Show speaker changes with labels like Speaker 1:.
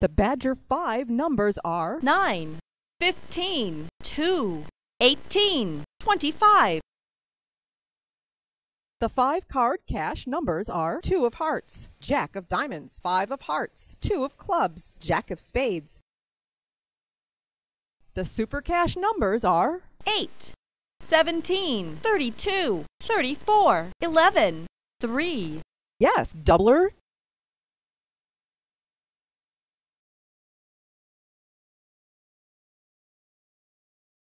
Speaker 1: The Badger 5 numbers are
Speaker 2: 9, 15, 2, 18, 25.
Speaker 1: The five card cash numbers are two of hearts, jack of diamonds, five of hearts, two of clubs, jack of spades. The super cash numbers are
Speaker 2: 8, 17, 32, 34, 11, 3.
Speaker 1: Yes, doubler